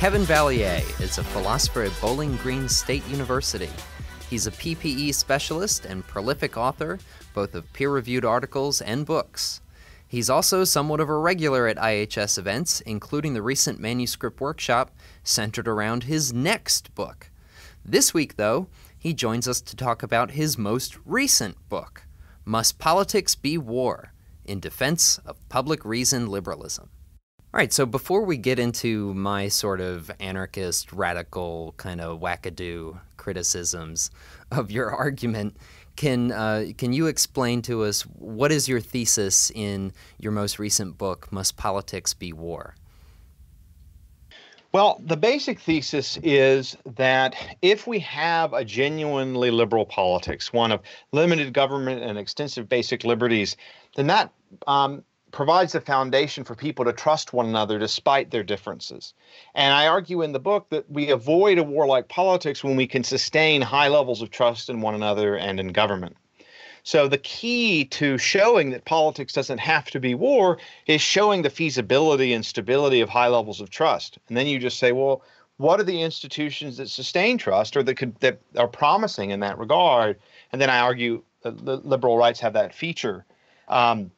Kevin Vallier is a philosopher at Bowling Green State University. He's a PPE specialist and prolific author, both of peer reviewed articles and books. He's also somewhat of a regular at IHS events, including the recent manuscript workshop centered around his next book. This week, though, he joins us to talk about his most recent book, Must Politics Be War? In Defense of Public Reason Liberalism. All right, so before we get into my sort of anarchist, radical, kind of wackadoo criticisms of your argument, can uh, can you explain to us what is your thesis in your most recent book, Must Politics Be War? Well, the basic thesis is that if we have a genuinely liberal politics, one of limited government and extensive basic liberties, then that um, provides the foundation for people to trust one another despite their differences. And I argue in the book that we avoid a warlike politics when we can sustain high levels of trust in one another and in government. So the key to showing that politics doesn't have to be war is showing the feasibility and stability of high levels of trust. And then you just say, well, what are the institutions that sustain trust or that could that are promising in that regard? And then I argue that liberal rights have that feature. Um,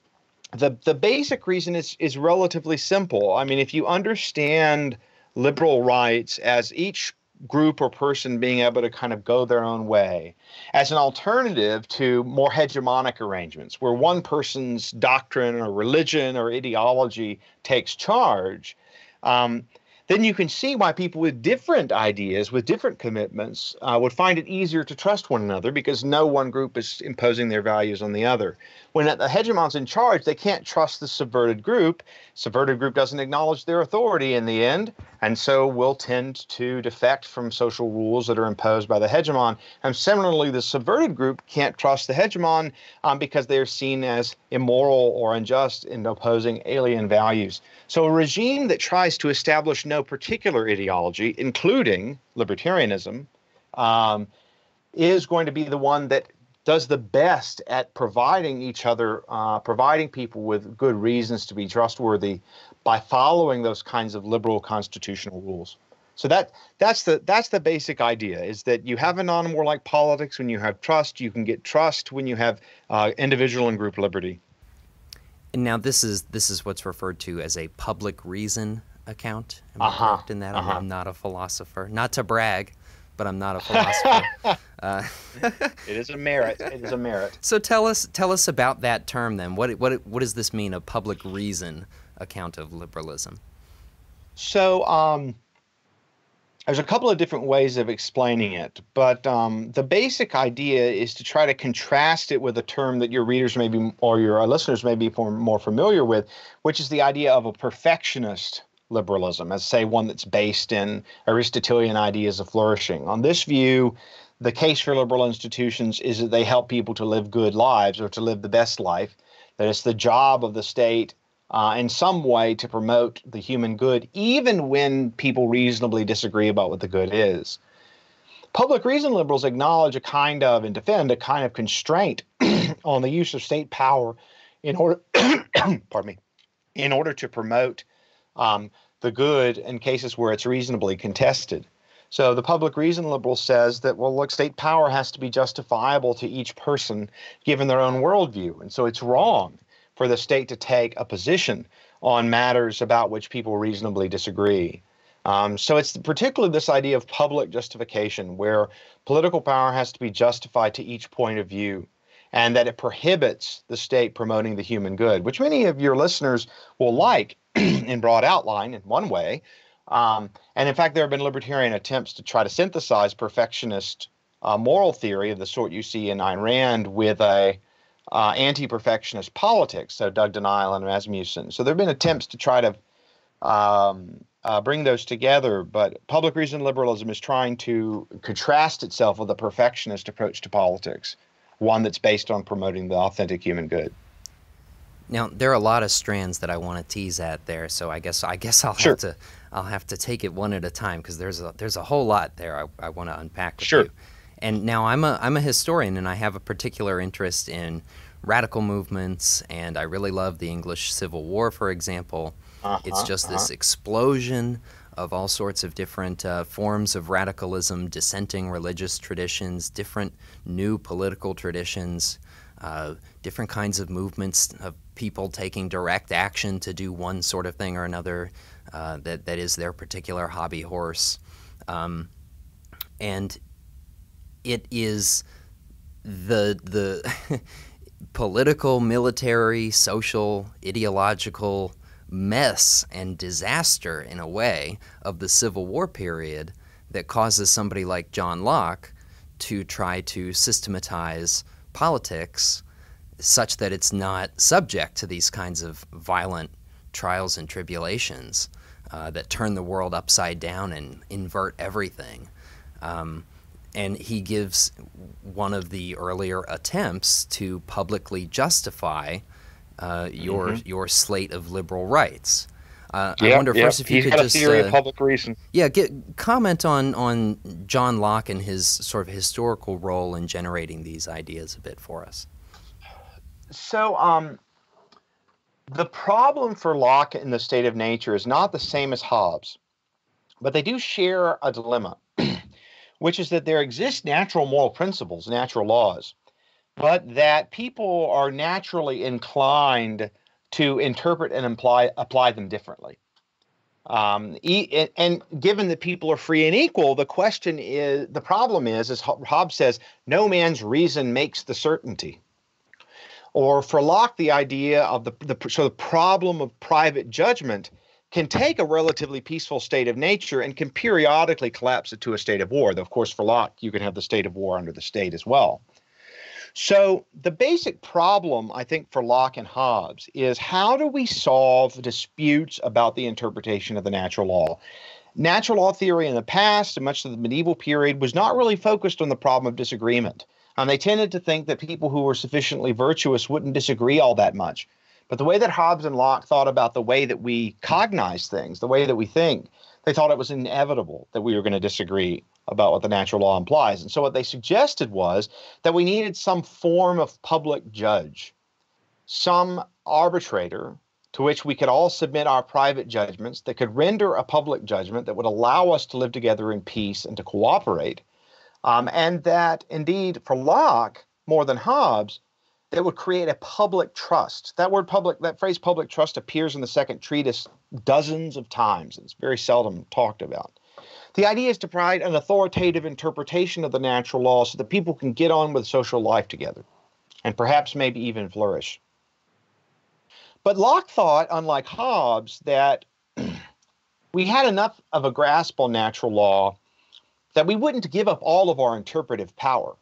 the the basic reason is is relatively simple. I mean, if you understand liberal rights as each group or person being able to kind of go their own way as an alternative to more hegemonic arrangements where one person's doctrine or religion or ideology takes charge um, then you can see why people with different ideas, with different commitments, uh, would find it easier to trust one another because no one group is imposing their values on the other. When the hegemon's in charge, they can't trust the subverted group. Subverted group doesn't acknowledge their authority in the end, and so will tend to defect from social rules that are imposed by the hegemon. And similarly, the subverted group can't trust the hegemon um, because they are seen as immoral or unjust in opposing alien values. So, a regime that tries to establish no particular ideology, including libertarianism, um, is going to be the one that does the best at providing each other, uh, providing people with good reasons to be trustworthy by following those kinds of liberal constitutional rules. So that that's the that's the basic idea is that you have a non-warlike politics when you have trust. You can get trust when you have uh, individual and group liberty. And now this is this is what's referred to as a public reason account. Am uh-huh. I correct in that? Uh-huh. I'm not a philosopher. Not to brag, but I'm not a philosopher. uh, it is a merit. It is a merit. So tell us tell us about that term then. What what what does this mean? A public reason account of liberalism. So um, there's a couple of different ways of explaining it, but um, the basic idea is to try to contrast it with a term that your readers may be or your listeners may be more familiar with, which is the idea of a perfectionist liberalism, as say one that's based in Aristotelian ideas of flourishing. On this view, the case for liberal institutions is that they help people to live good lives or to live the best life, that it's the job of the state uh, in some way to promote the human good, even when people reasonably disagree about what the good is. Public reason liberals acknowledge a kind of and defend a kind of constraint on the use of state power in order, pardon me, in order to promote um, the good in cases where it's reasonably contested. So the public reason liberal says that, well, look, state power has to be justifiable to each person given their own worldview. And so it's wrong for the state to take a position on matters about which people reasonably disagree. Um, so it's particularly this idea of public justification, where political power has to be justified to each point of view, and that it prohibits the state promoting the human good, which many of your listeners will like in broad outline in one way. Um, and in fact, there have been libertarian attempts to try to synthesize perfectionist uh, moral theory of the sort you see in Ayn Rand with a uh, anti-perfectionist politics, so Doug Den Uyl and Rasmussen. So there have been attempts to try to um, uh, bring those together, but public reason liberalism is trying to contrast itself with a perfectionist approach to politics, one that's based on promoting the authentic human good. Now there are a lot of strands that I want to tease at there, so I guess I guess I'll sure. have to I'll have to take it one at a time because there's a there's a whole lot there I, I want to unpack sure. you. And now I'm a I'm a historian and I have a particular interest in radical movements and I really love the English Civil War, for example. Uh-huh, it's just uh-huh. this explosion of all sorts of different uh, forms of radicalism, dissenting religious traditions, different new political traditions, uh, different kinds of movements of people taking direct action to do one sort of thing or another uh, that, that is their particular hobby horse. Um, and it is the the political, military, social, ideological mess and disaster in a way of the Civil War period that causes somebody like John Locke to try to systematize politics such that it's not subject to these kinds of violent trials and tribulations uh, that turn the world upside down and invert everything. Um, and he gives one of the earlier attempts to publicly justify uh, your mm-hmm. your slate of liberal rights. Uh, yep, I wonder yep. first if you He's could got just a theory uh, of public reason. Yeah, get, comment on on John Locke and his sort of historical role in generating these ideas a bit for us. So, um, the problem for Locke in the state of nature is not the same as Hobbes, but they do share a dilemma, which is that there exist natural moral principles, natural laws, but that people are naturally inclined to interpret and imply, apply them differently. Um, and given that people are free and equal, the question is the problem is, as Hobbes says, no man's reason makes the certainty. Or for Locke, the idea of the, the so the problem of private judgment can take a relatively peaceful state of nature and can periodically collapse it to a state of war. Though, of course, for Locke, you can have the state of war under the state as well. So, the basic problem, I think, for Locke and Hobbes is how do we solve disputes about the interpretation of the natural law? Natural law theory in the past and much of the medieval period was not really focused on the problem of disagreement. And they tended to think that people who were sufficiently virtuous wouldn't disagree all that much. But the way that Hobbes and Locke thought about the way that we cognize things, the way that we think, they thought it was inevitable that we were going to disagree about what the natural law implies. And so what they suggested was that we needed some form of public judge, some arbitrator to which we could all submit our private judgments that could render a public judgment that would allow us to live together in peace and to cooperate. Um, and that indeed, for Locke, more than Hobbes, that would create a public trust. That word public, that phrase public trust appears in the second treatise dozens of times. It's very seldom talked about. The idea is to provide an authoritative interpretation of the natural law so that people can get on with social life together and perhaps maybe even flourish. But Locke thought, unlike Hobbes, that we had enough of a grasp on natural law that we wouldn't give up all of our interpretive power.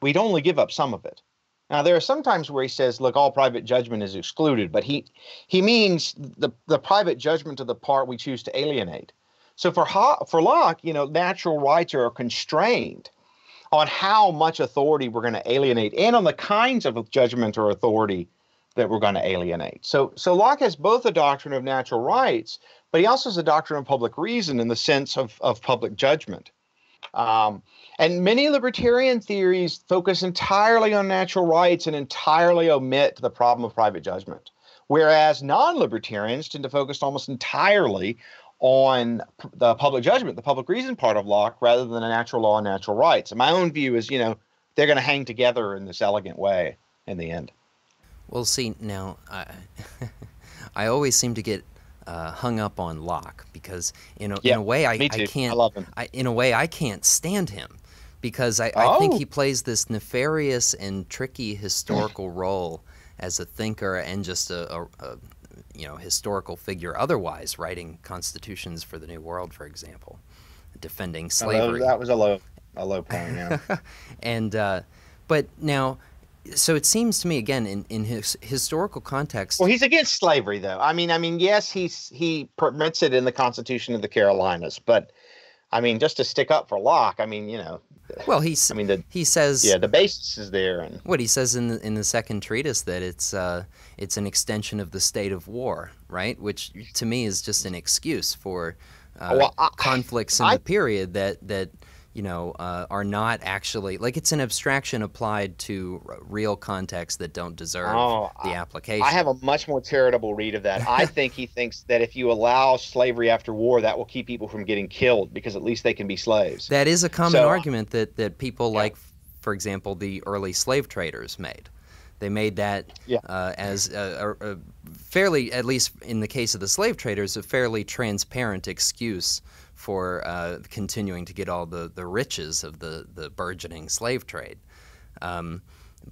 We'd only give up some of it. Now there are some times where he says, "Look, all private judgment is excluded," but he he means the the private judgment of the part we choose to alienate. So for for Locke, you know, natural rights are constrained on how much authority we're going to alienate and on the kinds of judgment or authority that we're going to alienate. So so Locke has both a doctrine of natural rights, but he also has a doctrine of public reason in the sense of, of public judgment. Um, and many libertarian theories focus entirely on natural rights and entirely omit the problem of private judgment. Whereas non libertarians tend to focus almost entirely on the public judgment, the public reason part of Locke, rather than a natural law and natural rights. And my own view is, you know, they're going to hang together in this elegant way in the end. Well, see, now I, I always seem to get uh, hung up on Locke because in a, in a way I, I can't. I. I, in a way I can't stand him because I, oh. I think he plays this nefarious and tricky historical role as a thinker and just a, a, a you know historical figure otherwise, writing constitutions for the New World, for example, defending slavery. that was a low a low point. Yeah. and uh, but now. So it seems to me again in, in his historical context. Well, he's against slavery, though. I mean, I mean, yes, he's he permits it in the Constitution of the Carolinas, but I mean, just to stick up for Locke, I mean, you know, well, he's. I mean, the, he says. Yeah, the basis is there, and what he says in the in the second treatise that it's uh, it's an extension of the state of war, right? Which to me is just an excuse for uh, well, I, conflicts in I, the period that that you know, uh, are not actually like it's an abstraction applied to r- real contexts that don't deserve oh, the application. I have a much more charitable read of that. I think he thinks that if you allow slavery after war, that will keep people from getting killed because at least they can be slaves. That is a common so, argument that that people yeah. like, for example, the early slave traders made. They made that yeah. uh, as a, a, a fairly, at least in the case of the slave traders, a fairly transparent excuse for uh, continuing to get all the, the riches of the, the burgeoning slave trade. Um,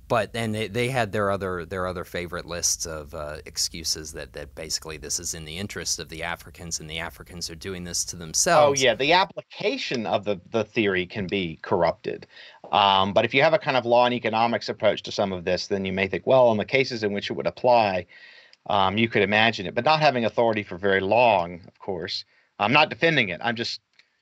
but then they, they had their other their other favorite lists of uh, excuses that, that basically this is in the interest of the Africans and the Africans are doing this to themselves. Oh yeah, the application of the, the theory can be corrupted. Um, but if you have a kind of law and economics approach to some of this, then you may think, well, in the cases in which it would apply, um, you could imagine it. But not having authority for very long, of course, I'm not defending it. I'm just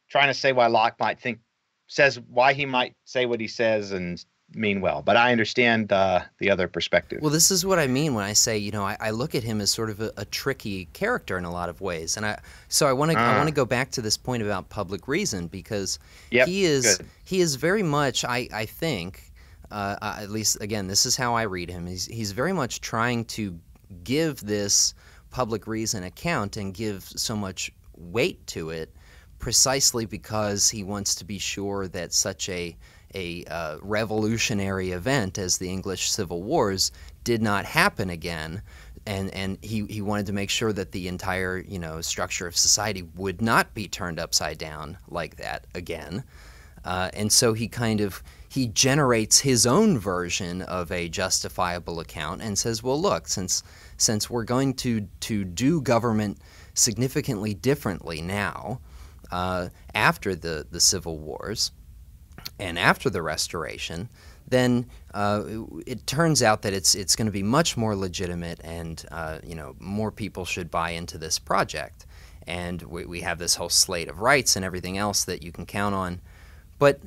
trying to say why Locke might think says why he might say what he says and mean well. But I understand uh, the other perspective. Well, this is what I mean when I say, you know, I, I look at him as sort of a, a, tricky character in a lot of ways, and I so I want to uh. I want to go back to this point about public reason because yep, he is good. he is very much I I think. Uh, at least again, this is how I read him. He's he's very much trying to give this public reason account and give so much weight to it precisely because he wants to be sure that such a a uh, revolutionary event as the English Civil Wars did not happen again. And, and he, he wanted to make sure that the entire you know structure of society would not be turned upside down like that again. Uh, and so he kind of he generates his own version of a justifiable account and says, well, look, since since we're going to to do government significantly differently now uh, after the the civil wars, and after the restoration, then uh, it turns out that it's it's going to be much more legitimate, and uh, you know more people should buy into this project. And we, we have this whole slate of rights and everything else that you can count on, but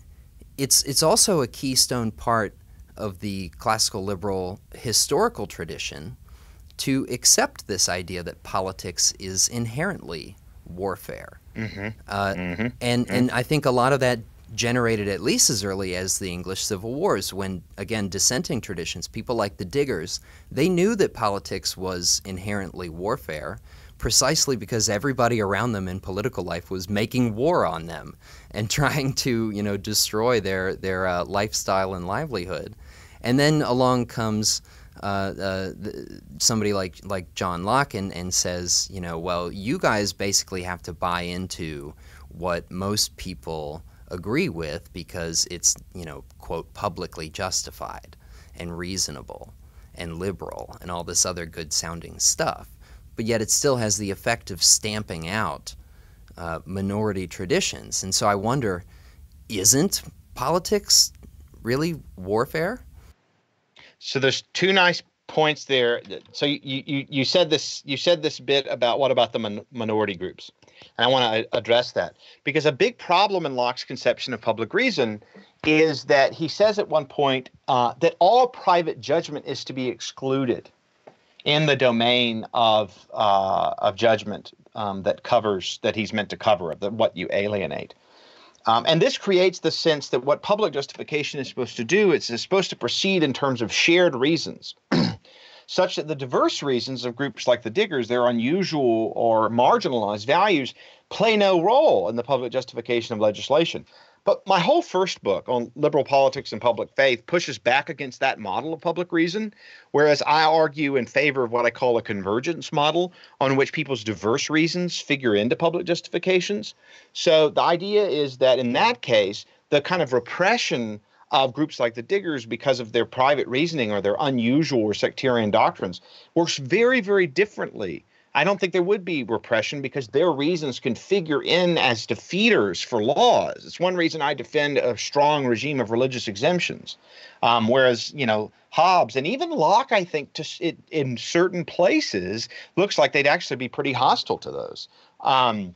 it's it's also a keystone part of the classical liberal historical tradition to accept this idea that politics is inherently warfare. Mm-hmm. Uh, mm-hmm. And mm-hmm. and I think a lot of that generated at least as early as the English Civil Wars, when, again, dissenting traditions, people like the Diggers, they knew that politics was inherently warfare precisely because everybody around them in political life was making war on them and trying to, you know, destroy their, their uh, lifestyle and livelihood. And then along comes uh, uh, somebody like like John Locke and, and says, you know, well, you guys basically have to buy into what most people agree with because it's, you know, quote, publicly justified and reasonable and liberal and all this other good sounding stuff. But yet it still has the effect of stamping out uh, minority traditions. And so I wonder isn't politics really warfare? So there's two nice points there. So you, you, you said this you said this bit about what about the min- minority groups? And I want to address that because a big problem in Locke's conception of public reason is that he says at one point uh, that all private judgment is to be excluded in the domain of uh, of judgment um, that covers that he's meant to cover of the, what you alienate. Um, and this creates the sense that what public justification is supposed to do is it's supposed to proceed in terms of shared reasons such that the diverse reasons of groups like the Diggers, their unusual or marginalized values, play no role in the public justification of legislation. But my whole first book on liberal politics and public faith pushes back against that model of public reason, whereas I argue in favor of what I call a convergence model on which people's diverse reasons figure into public justifications. So the idea is that in that case, the kind of repression of groups like the Diggers because of their private reasoning or their unusual or sectarian doctrines works very, very differently. I don't think there would be repression because their reasons can figure in as defeaters for laws. It's one reason I defend a strong regime of religious exemptions. Um, whereas, you know, Hobbes and even Locke, I think, to, it, in certain places, looks like they'd actually be pretty hostile to those. Um,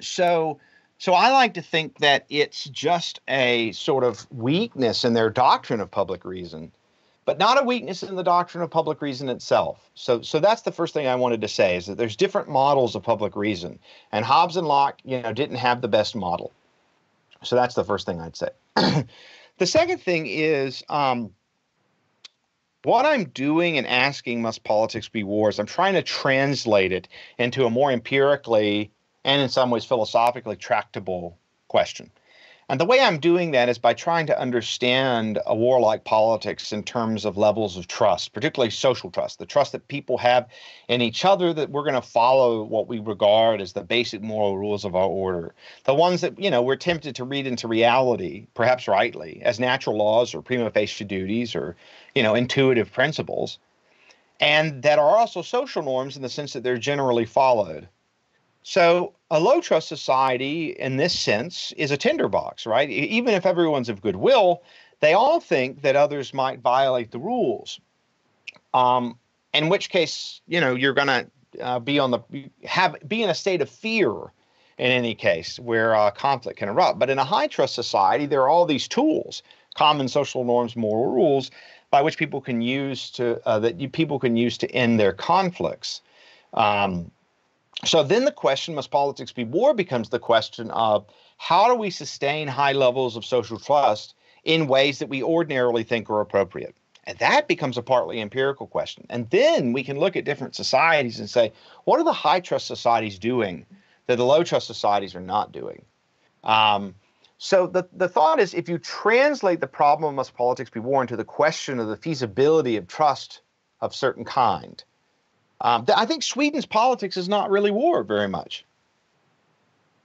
so, so I like to think that it's just a sort of weakness in their doctrine of public reason, but not a weakness in the doctrine of public reason itself. So, so that's the first thing I wanted to say is that there's different models of public reason, and Hobbes and Locke, you know, didn't have the best model. So that's the first thing I'd say. the second thing is um, what I'm doing and asking must politics be wars? I'm trying to translate it into a more empirically and in some ways philosophically tractable question. And the way I'm doing that is by trying to understand a warlike politics in terms of levels of trust, particularly social trust, the trust that people have in each other that we're going to follow what we regard as the basic moral rules of our order. The ones that, you know, we're tempted to read into reality, perhaps rightly, as natural laws or prima facie duties or, you know, intuitive principles, and that are also social norms in the sense that they're generally followed. So a low trust society, in this sense, is a tinderbox, right? Even if everyone's of goodwill, they all think that others might violate the rules. Um, in which case, you know, you're going to uh, be on the have be in a state of fear in any case where uh, conflict can erupt. But in a high trust society, there are all these tools, common social norms, moral rules, by which people can use to uh, that you, people can use to end their conflicts. Um, so then the question, must politics be war, becomes the question of how do we sustain high levels of social trust in ways that we ordinarily think are appropriate? And that becomes a partly empirical question. And then we can look at different societies and say, what are the high trust societies doing that the low trust societies are not doing? Um, so the, the thought is if you translate the problem must politics be war into the question of the feasibility of trust of certain kind, um, I think Sweden's politics is not really war very much.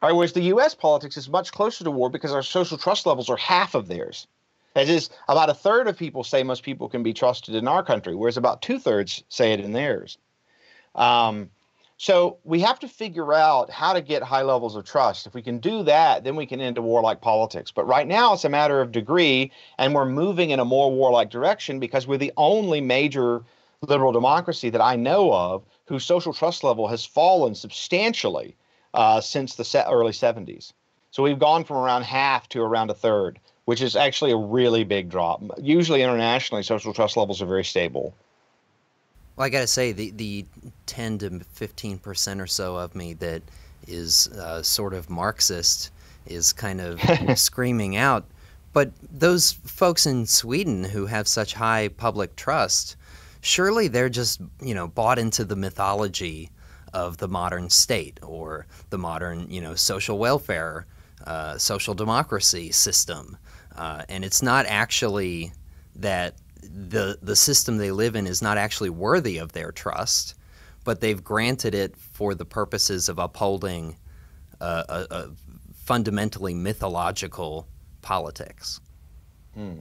Right, whereas the U.S. politics is much closer to war because our social trust levels are half of theirs. That is, about a third of people say most people can be trusted in our country, whereas about two thirds say it in theirs. Um, so we have to figure out how to get high levels of trust. If we can do that, then we can end a warlike politics. But right now, it's a matter of degree, and we're moving in a more warlike direction because we're the only major liberal democracy that I know of whose social trust level has fallen substantially uh, since the early 70s. So we've gone from around half to around a third, which is actually a really big drop. Usually internationally, social trust levels are very stable. Well, I got to say, the, the 10 to 15% or so of me that is uh, sort of Marxist is kind of screaming out. But those folks in Sweden who have such high public trust, surely they're just you know bought into the mythology of the modern state or the modern you know social welfare uh, social democracy system uh, and it's not actually that the the system they live in is not actually worthy of their trust but they've granted it for the purposes of upholding a, a, a fundamentally mythological politics. Hmm.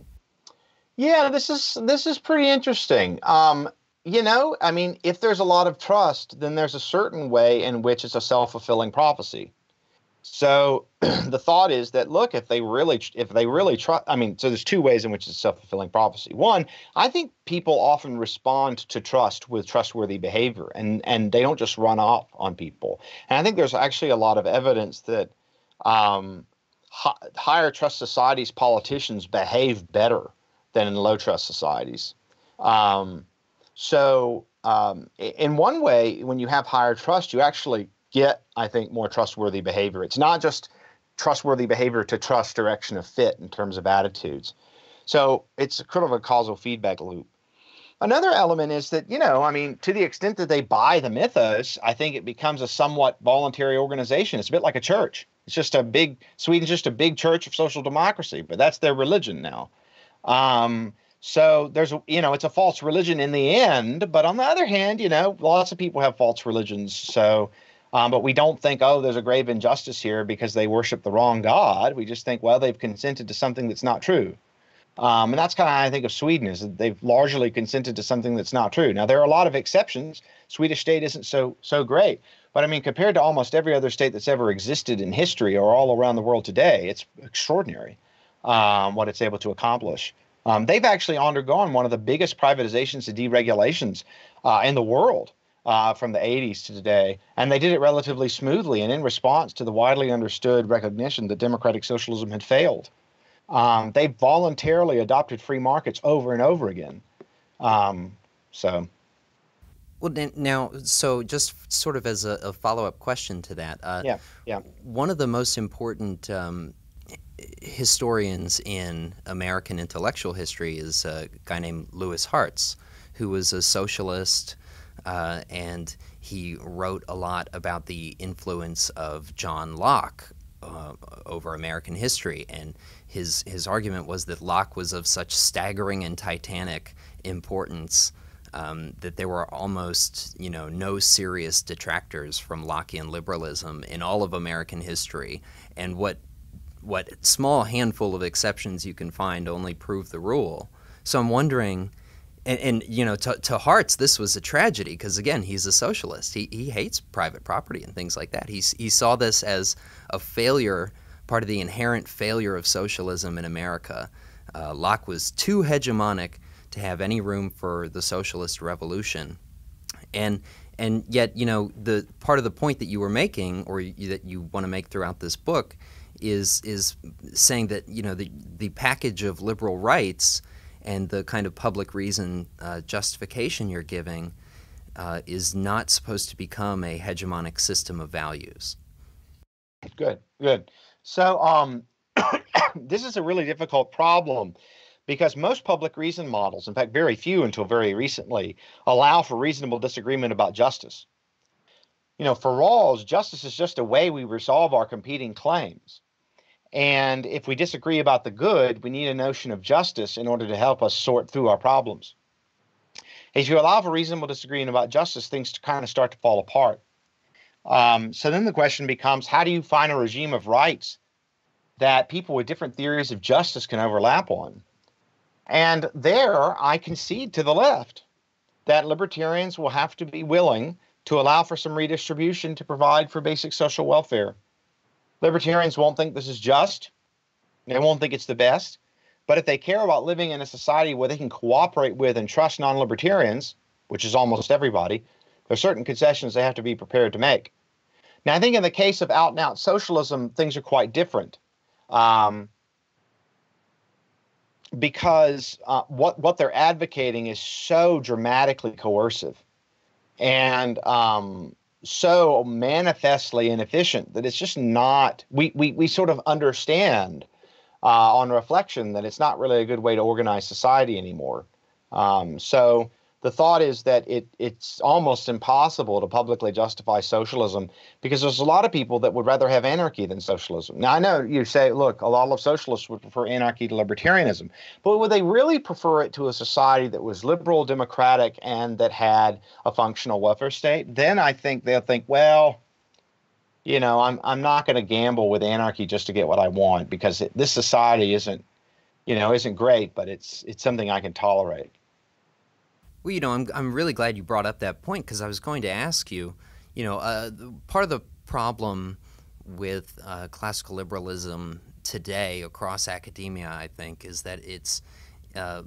Yeah, this is this is pretty interesting. Um, you know, I mean, if there's a lot of trust, then there's a certain way in which it's a self-fulfilling prophecy. So the thought is that look, if they really if they really trust, I mean, so there's two ways in which it's a self-fulfilling prophecy. One, I think people often respond to trust with trustworthy behavior, and and they don't just run off on people. And I think there's actually a lot of evidence that um, higher trust societies politicians behave better than in low trust societies. Um, so, um, in one way, when you have higher trust, you actually get, I think, more trustworthy behavior. It's not just trustworthy behavior to trust direction of fit in terms of attitudes. So, it's kind of a causal feedback loop. Another element is that, you know, I mean, to the extent that they buy the mythos, I think it becomes a somewhat voluntary organization. It's a bit like a church. It's just a big, Sweden's just a big church of social democracy, but that's their religion now. Um, so there's, you know, it's a false religion in the end. But on the other hand, you know, lots of people have false religions. So, um, but we don't think, oh, there's a grave injustice here because they worship the wrong God. We just think, well, they've consented to something that's not true. Um, and that's kind of how I think of Sweden is that they've largely consented to something that's not true. Now there are a lot of exceptions. Swedish state isn't so so great, but I mean compared to almost every other state that's ever existed in history or all around the world today, it's extraordinary um, what it's able to accomplish. Um, they've actually undergone one of the biggest privatizations and deregulations uh, in the world uh, from the 80s to today, and they did it relatively smoothly and in response to the widely understood recognition that democratic socialism had failed. Um, they voluntarily adopted free markets over and over again. Um, so. Well, now, so just sort of as a, a follow up question to that. Uh, yeah, yeah. One of the most important um, historians in American intellectual history is a guy named Louis Hartz, who was a socialist, uh, and he wrote a lot about the influence of John Locke uh, over American history. And his his argument was that Locke was of such staggering and titanic importance um, that there were almost you know no serious detractors from Lockean liberalism in all of American history, and what what small handful of exceptions you can find only prove the rule. So I'm wondering. And, and, you know, to, to Hartz, this was a tragedy because again, he's a socialist. He, he hates private property and things like that. He's, he saw this as a failure, part of the inherent failure of socialism in America. Uh, Locke was too hegemonic to have any room for the socialist revolution. And and yet, you know, the part of the point that you were making, or you, that you want to make throughout this book, is is saying that you know the the package of liberal rights and the kind of public reason uh, justification you're giving uh, is not supposed to become a hegemonic system of values. Good, good. So um, this is a really difficult problem because most public reason models, in fact, very few until very recently, allow for reasonable disagreement about justice. You know, for Rawls, justice is just a way we resolve our competing claims. And if we disagree about the good, we need a notion of justice in order to help us sort through our problems. If you allow for reasonable disagreement about justice, things kind of start to fall apart. Um, so then the question becomes how do you find a regime of rights that people with different theories of justice can overlap on? And there I concede to the left that libertarians will have to be willing to allow for some redistribution to provide for basic social welfare. Libertarians won't think this is just, they won't think it's the best. But if they care about living in a society where they can cooperate with and trust non libertarians, which is almost everybody, there are certain concessions they have to be prepared to make. Now, I think in the case of out and out socialism, things are quite different. Um, because uh, what what they're advocating is so dramatically coercive and um, so manifestly inefficient that it's just not. We we we sort of understand uh, on reflection that it's not really a good way to organize society anymore. Um, so the thought is that it it's almost impossible to publicly justify socialism because there's a lot of people that would rather have anarchy than socialism. Now I know you say, look, a lot of socialists would prefer anarchy to libertarianism, but would they really prefer it to a society that was liberal, democratic, and that had a functional welfare state? Then I think they'll think, well, you know, I'm I'm not going to gamble with anarchy just to get what I want because it, this society isn't, you know, isn't great, but it's it's something I can tolerate. Well, you know, I'm, I'm really glad you brought up that point because I was going to ask you, you know, uh, part of the problem with uh, classical liberalism today across academia, I think, is that it's uh,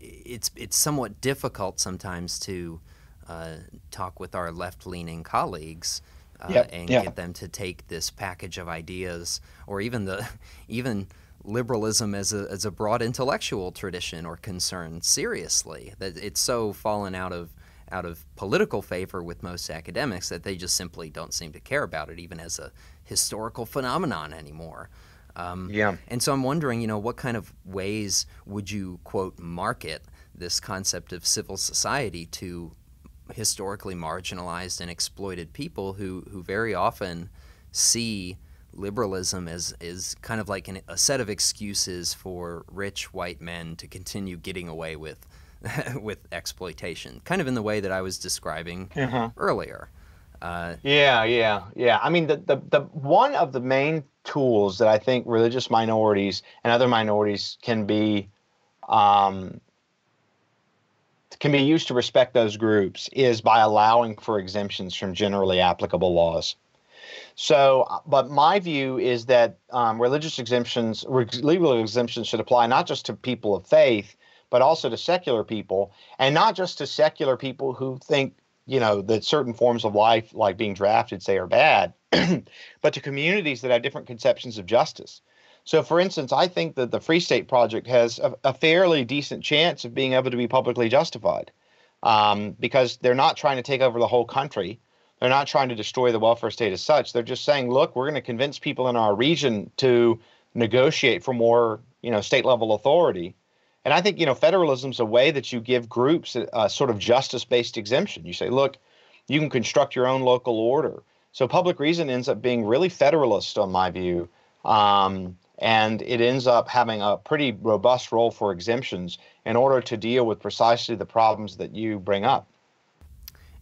it's it's somewhat difficult sometimes to uh, talk with our left-leaning colleagues uh, yep, and get them to take this package of ideas, or even the even liberalism as a, as a broad intellectual tradition or concern seriously. That it's so fallen out of out of political favor with most academics that they just simply don't seem to care about it, even as a historical phenomenon anymore. Um, yeah. And so I'm wondering, you know, what kind of ways would you quote market this concept of civil society to historically marginalized and exploited people who who very often see liberalism is is kind of like an, a set of excuses for rich white men to continue getting away with with exploitation, kind of in the way that I was describing uh-huh. earlier. Uh, yeah, yeah, yeah. I mean, the, the the one of the main tools that I think religious minorities and other minorities can be um, can be used to respect those groups is by allowing for exemptions from generally applicable laws. So, uh, but my view is that um, religious exemptions, legal exemptions, should apply not just to people of faith, but also to secular people, and not just to secular people who think, you know, that certain forms of life, like being drafted, say, are bad, but to communities that have different conceptions of justice. So, for instance, I think that the Free State Project has a, a fairly decent chance of being able to be publicly justified um, because they're not trying to take over the whole country. They're not trying to destroy the welfare state as such. They're just saying, look, we're going to convince people in our region to negotiate for more, you know, state level authority. And I think, you know, federalism is a way that you give groups a, a sort of justice based exemption. You say, look, you can construct your own local order. So public reason ends up being really federalist, on my view. Um, and it ends up having a pretty robust role for exemptions in order to deal with precisely the problems that you bring up.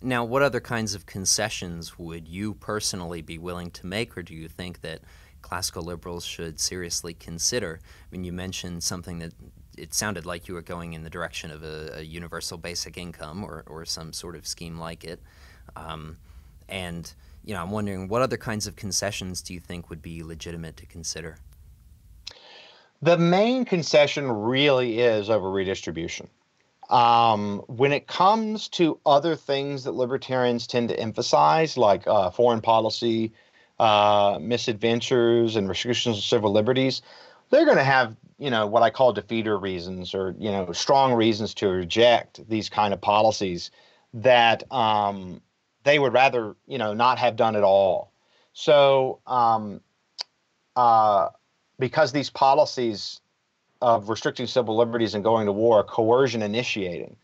Now, what other kinds of concessions would you personally be willing to make, or do you think that classical liberals should seriously consider? I mean, you mentioned something that it sounded like you were going in the direction of a, a universal basic income or, or some sort of scheme like it. Um, and, you know, I'm wondering what other kinds of concessions do you think would be legitimate to consider? The main concession really is over redistribution. Um, when it comes to other things that libertarians tend to emphasize, like uh, foreign policy, uh, misadventures, and restrictions of civil liberties, they're going to have, you know, what I call defeater reasons or, you know, strong reasons to reject these kind of policies that um, they would rather, you know, not have done at all. So, um, uh, because these policies of restricting civil liberties and going to war coercion initiating.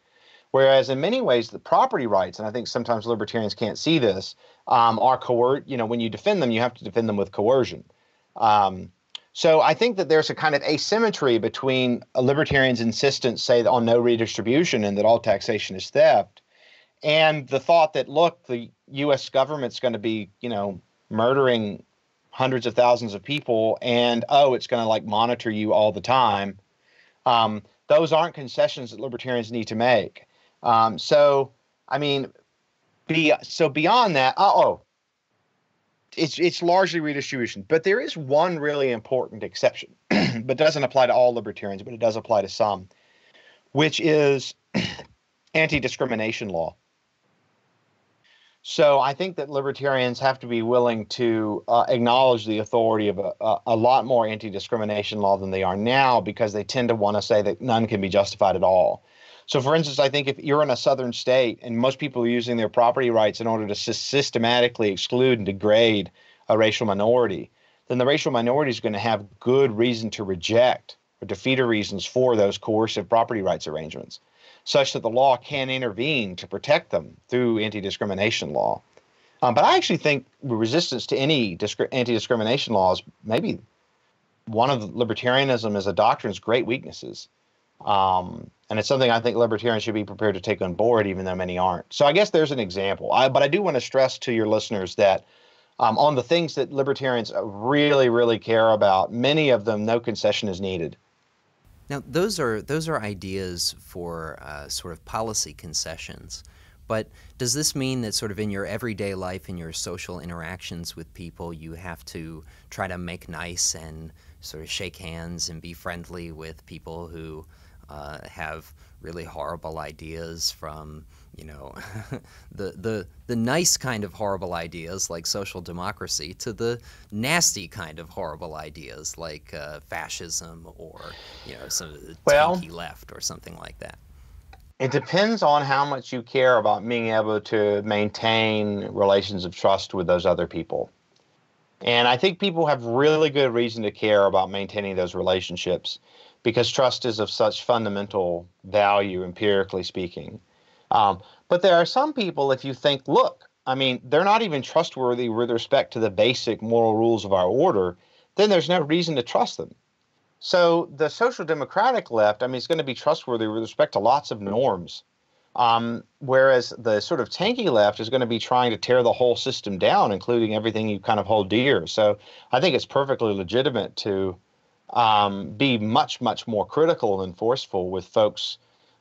Whereas in many ways, the property rights, and I think sometimes libertarians can't see this, um, are coerced. You know, when you defend them, you have to defend them with coercion. Um, so I think that there's a kind of asymmetry between a libertarian's insistence, say, on no redistribution and that all taxation is theft, and the thought that look, the U.S. government's going to be, you know, murdering hundreds of thousands of people and oh it's going to like monitor you all the time. Um, those aren't concessions that libertarians need to make. Um, so i mean be so beyond that oh it's it's largely redistribution but there is one really important exception but doesn't apply to all libertarians but it does apply to some which is anti-discrimination law so I think that libertarians have to be willing to uh, acknowledge the authority of a, a, a lot more anti-discrimination law than they are now because they tend to want to say that none can be justified at all. So, for instance, I think if you're in a southern state and most people are using their property rights in order to systematically exclude and degrade a racial minority, then the racial minority is going to have good reason to reject or defeater reasons for those coercive property rights arrangements such that the law can intervene to protect them through anti discrimination law. Um, but I actually think resistance to any disc- anti discrimination laws maybe one of libertarianism as a doctrine's great weaknesses. Um, and it's something I think libertarians should be prepared to take on board, even though many aren't. So I guess there's an example. I, but I do want to stress to your listeners that um, on the things that libertarians really, really care about, many of them, no concession is needed. Now, those are those are ideas for uh, sort of policy concessions. But does this mean that sort of in your everyday life, in your social interactions with people, you have to try to make nice and sort of shake hands and be friendly with people who uh, have really horrible ideas from you know the the the nice kind of horrible ideas like social democracy to the nasty kind of horrible ideas like uh, fascism or you know some well, tanky left or something like that. It depends on how much you care about being able to maintain relations of trust with those other people. And I think people have really good reason to care about maintaining those relationships because trust is of such fundamental value, empirically speaking. Um, but there are some people, if you think, look, I mean, they're not even trustworthy with respect to the basic moral rules of our order, then there's no reason to trust them. So the social democratic left, I mean, it's going to be trustworthy with respect to lots of norms. Um, whereas the sort of tanky left is going to be trying to tear the whole system down, including everything you kind of hold dear. So I think it's perfectly legitimate to um, be much, much more critical and forceful with folks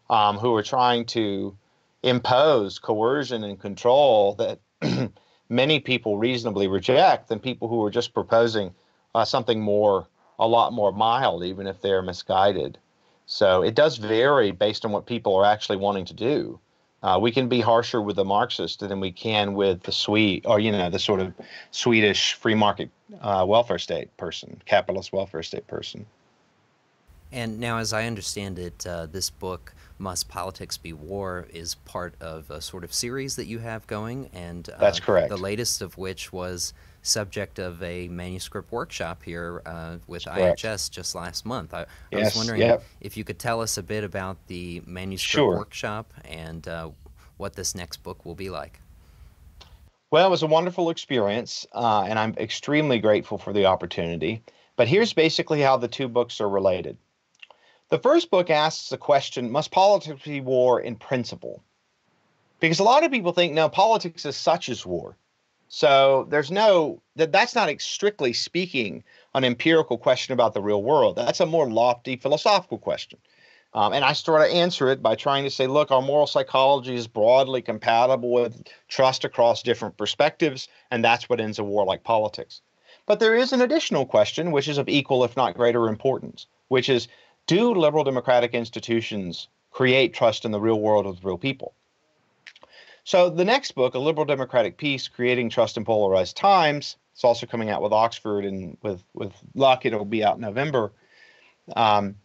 um, who are trying to impose coercion and control that many people reasonably reject than people who are just proposing uh, something more, a lot more mild, even if they're misguided. So it does vary based on what people are actually wanting to do. Uh, we can be harsher with the Marxist than we can with the Swede, or you know, the sort of Swedish free market uh, welfare state person, capitalist welfare state person. And now, as I understand it, uh, this book, Must Politics Be War, is part of a sort of series that you have going. And uh, that's correct. The latest of which was subject of a manuscript workshop here uh, with IHS just last month. I, yes, I was wondering yep. if you could tell us a bit about the manuscript sure. workshop and uh, what this next book will be like. Well, it was a wonderful experience, uh, and I'm extremely grateful for the opportunity. But here's basically how the two books are related. The first book asks the question Must politics be war in principle? Because a lot of people think, no, politics is such as war. So there's no, that that's not strictly speaking an empirical question about the real world. That's a more lofty philosophical question. Um, and I sort of answer it by trying to say, look, our moral psychology is broadly compatible with trust across different perspectives, and that's what ends a war like politics. But there is an additional question, which is of equal, if not greater, importance, which is do liberal democratic institutions create trust in the real world of real people? So the next book, A Liberal Democratic Peace, Creating Trust in Polarized Times, it's also coming out with Oxford and with, with luck, it'll be out in November. Um,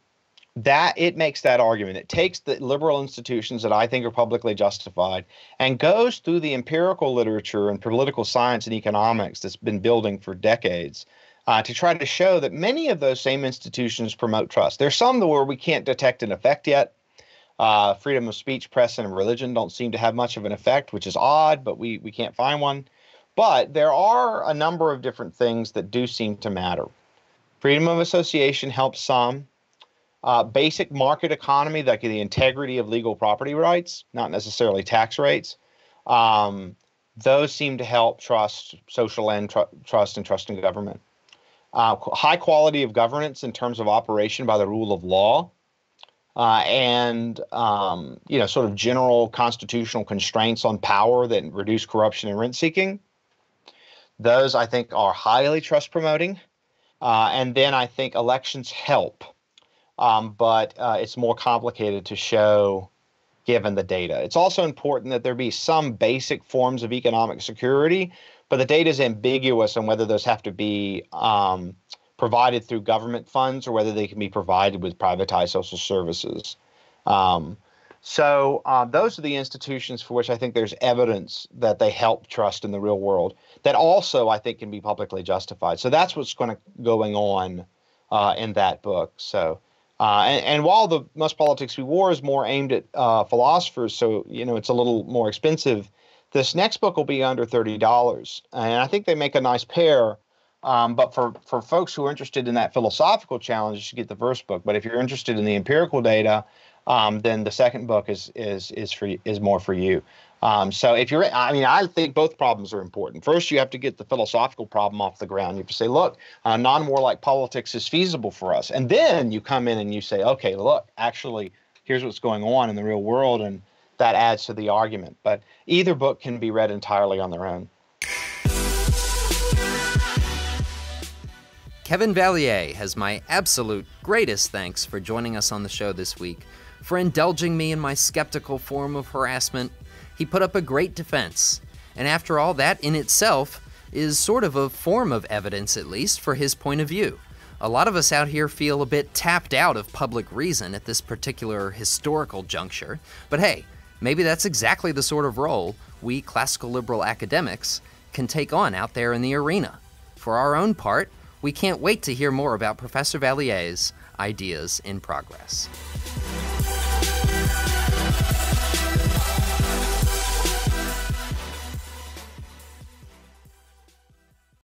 that it makes that argument. It takes the liberal institutions that I think are publicly justified and goes through the empirical literature and political science and economics that's been building for decades uh, to try to show that many of those same institutions promote trust. There's some where we can't detect an effect yet. Uh, freedom of speech, press, and religion don't seem to have much of an effect, which is odd, but we, we can't find one. But there are a number of different things that do seem to matter. Freedom of association helps some uh, basic market economy, like the integrity of legal property rights, not necessarily tax rates. Um, those seem to help trust, social and tr- trust, and trust in government. Uh, high quality of governance in terms of operation by the rule of law, uh, and um, you know, sort of general constitutional constraints on power that reduce corruption and rent seeking. Those I think are highly trust promoting, uh, and then I think elections help um, but uh, it's more complicated to show given the data. It's also important that there be some basic forms of economic security, but the data is ambiguous on whether those have to be um, provided through government funds or whether they can be provided with privatized social services. Um, so uh, those are the institutions for which I think there's evidence that they help trust in the real world that also I think can be publicly justified. So that's what's going going on uh, in that book. So uh, and, and, while the Must Politics Be War is more aimed at uh, philosophers, so you know it's a little more expensive. This next book will be under thirty dollars, and I think they make a nice pair. Um, but for for folks who are interested in that philosophical challenge, you should get the first book. But if you're interested in the empirical data, um, then the second book is is is for is more for you. Um, so if you're, I mean, I think both problems are important. First, you have to get the philosophical problem off the ground. You have to say, look, uh, non-warlike politics is feasible for us, and then you come in and you say, okay, look, actually, here's what's going on in the real world, and that adds to the argument. But either book can be read entirely on their own. Kevin Vallier has my absolute greatest thanks for joining us on the show this week, for indulging me in my skeptical form of harassment he put up a great defense. And after all, that in itself is sort of a form of evidence, at least, for his point of view. A lot of us out here feel a bit tapped out of public reason at this particular historical juncture, but hey, maybe that's exactly the sort of role we classical liberal academics can take on out there in the arena. For our own part, we can't wait to hear more about Professor Vallier's ideas in progress.